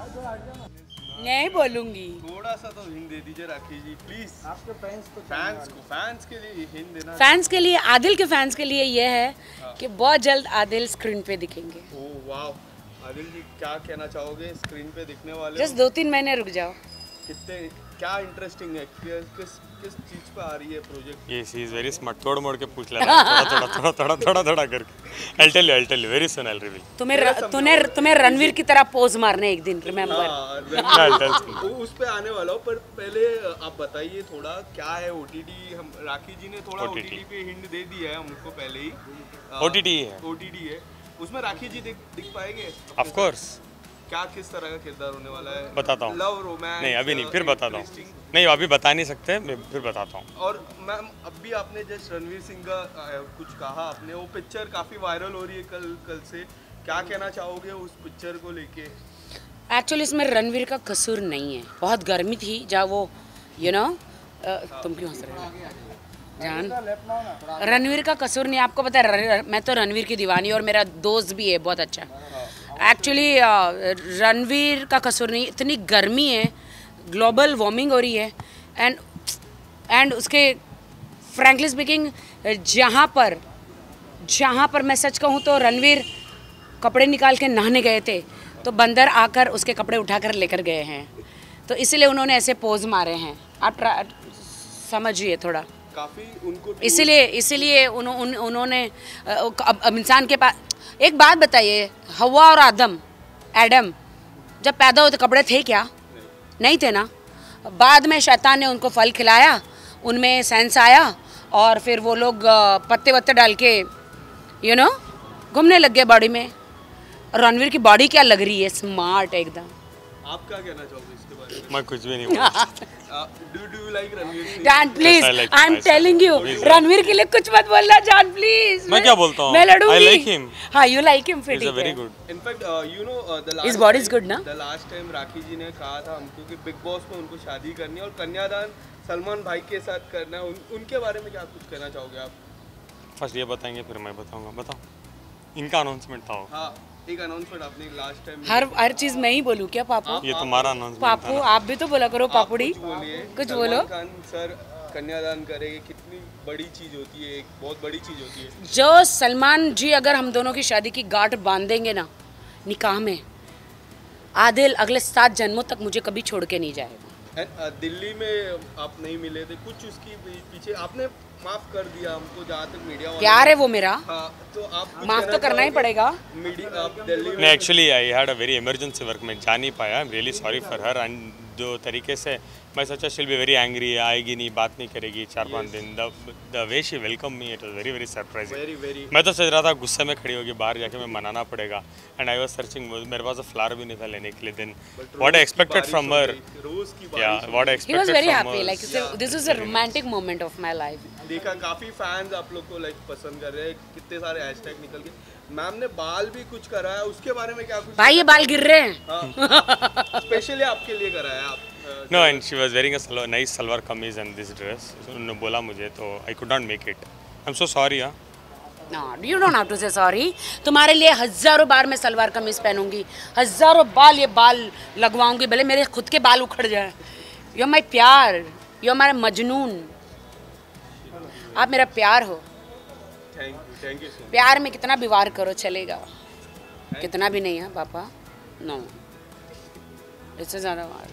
नहीं बोलूँगी। थोड़ा सा तो हिंट दे दीजिए राखी जी प्लीज़ आपके फैंस को फैंस को फैंस के लिए हिंट देना फैंस के लिए आदिल के फैंस के लिए यह है कि बहुत जल्द आदिल स्क्रीन पे दिखेंगे। ओ वाह आदिल जी क्या कहना चाहोगे? स्क्रीन पे दिखने वाले जस्ट दो तीन महीने रुक जाओ। कितने क्या इंटरेस्टिंग है? कि- किस किस चीज़ पे आ रही है प्रोजेक्ट ये सी इज़ वेरी स्मार्ट तोड़ मोड़ के पूछ लेता है थोड़ा थोड़ा थोड़ा थोड़ा थोड़ा करके। I tell you I tell you very soon I reveal तुम्हें तूने तुम्हें रणवीर की तरह पोज मारने एक दिन रिमेम्बर आई टेल उस पे आने वाला हूँ पर पहले आप बताइए थोड़ा क्या है ओटीटी हम राखी जी ने थोड़ा ओटीटी पे हिंट दे दिया है हमको पहले ही। OTT है। ओटीटी है। उसमें राखी जी दिख दिख पाएँगे? ऑफ़ कोर्स क्या किस तरह का किरदार होने वाला है? बताता हूँ। लव रोमांस नहीं अभी नहीं फिर बताता हूँ। नहीं अभी बता नहीं सकते मैं फिर बताता हूँ। और मैम अभी आपने जस्ट रणवीर सिंह का कुछ कहा आपने। वो पिक्चर काफ़ी वायरल हो रही है कल कल से। क्या कहना चाहोगे उस पिक्चर को लेके? एक्चुअली इसमें रणवीर का कसूर नहीं है। बहुत गर्मी थी जहाँ वो यू नो तुम क्यों हंस रहे हो? जान। रणवीर का कसूर नहीं आपको पता है मैं तो रणवीर की दीवानी और मेरा दोस्त भी है बहुत अच्छा। एक्चुअली रणवीर का कसूर नहीं, इतनी गर्मी है ग्लोबल वार्मिंग हो रही है एंड एंड उसके फ्रैंकली स्पीकिंग जहाँ पर जहाँ पर मैं सच कहूँ तो रणवीर कपड़े निकाल के नहाने गए थे तो बंदर आकर उसके कपड़े उठाकर लेकर गए हैं। तो इसलिए उन्होंने ऐसे पोज मारे हैं। आप समझिए थोड़ा। काफ़ी उनको इसीलिए इसीलिए उन, उन, उन्होंने अब, अब इंसान के पास एक बात बताइए हवा और आदम एडम जब पैदा हुए तो कपड़े थे क्या? नहीं। नहीं थे ना? बाद में शैतान ने उनको फल खिलाया उनमें सेंस आया और फिर वो लोग पत्ते वत्ते डाल के यू नो घूमने लग गए बॉडी में। रणवीर की बॉडी क्या लग रही है? स्मार्ट एकदम। आप क्या कहना चाहोगे इसके बारे में? मैं कुछ भी नहीं do do like Ranveer Singh जान please I am telling you Ranveer के लिए कुछ मत बोलना जान प्लीज़ मैं क्या बोलता हूँ? मैं लड़ूँगी। I like him. हाँ यू लाइक हिम फिर is very good in fact you know the last His body is good, ना? The last time Rakhi ji ने कहा था हमको कि बिग बॉस में उनको शादी करनी है और कन्यादान सलमान भाई के साथ करना है उन, उनके बारे में क्या कुछ कहना चाहोगे आप फ़र्स्ट ये बताएँगे फिर मैं बताऊँगा। बताओ। इनका अनाउंसमेंट था। हाँ। एक अनाउंसमेंट आपने लास्ट टाइम हर हर चीज़ मैं ही बोलूँ क्या पापू? ये तुम्हारा अनाउंसमेंट पापू आप भी तो बोला करो पापुड़ी। कुछ बोलो। सर कन्यादान करेंगे कितनी बड़ी चीज़ होती है एक बहुत बड़ी चीज़ होती है। जो सलमान जी अगर हम दोनों की शादी की गांठ बांधेंगे ना निकाह में आदिल अगले सात जन्मों तक मुझे कभी छोड़ के नहीं जाएगा। Uh, दिल्ली में आप नहीं मिले थे कुछ उसकी पीछे आपने माफ़ कर दिया हमको जहाँ तक मीडिया वाले प्यार है वो मेरा। हाँ तो आप माफ़ तो करना ही पड़ेगा। मीडिया आप दिल्ली में नहीं actually I had a very emergency work मैं जा नहीं पाया। I am really sorry for her and जो तरीके से मैं सोचा शिल बी वेरी एंग्री आएगी नहीं बात नहीं करेगी चार पाँच दिन। The the way she welcome me it was very very surprising very very मैं तो सोच रहा था गुस्से में खड़ी होगी बाहर जाके मैं मनाना पड़ेगा। एंड आई वाज सर्चिंग मेरे पास फ्लावर भी नहीं था लेने के लिए दिन। What I expected from her what I he was expected very happy like this is a romantic moment of my life देखा काफ़ी फैंस आप लोग को लाइक पसंद कर रहे हैं कितने सारे हैशटैग निकल के। मैम ने बाल भी कुछ कराया उसके बारे में क्या कुछ भाई ये बाल गिर रहे हैं। हाँ। स्पेशली आपके लिए कराया आप अ, no and she was wearing a nice salwar kameez and this dress उन्होंने बोला मुझे तो I could not make it I am so sorry हाँ। No, you don't have to say sorry. तुम्हारे लिए हज़ारों बार मैं सलवार कमीज पहनूँगी। हज़ारों बाल ये बाल लगवाऊँगी भले मेरे खुद के बाल उखड़ जाए। यो माई प्यार यो हमारा मजनून आप मेरा प्यार हो। Thank you thank you so प्यार में कितना भी वार करो चलेगा। कितना भी नहीं है पापा। नो इससे ज़्यादा वार।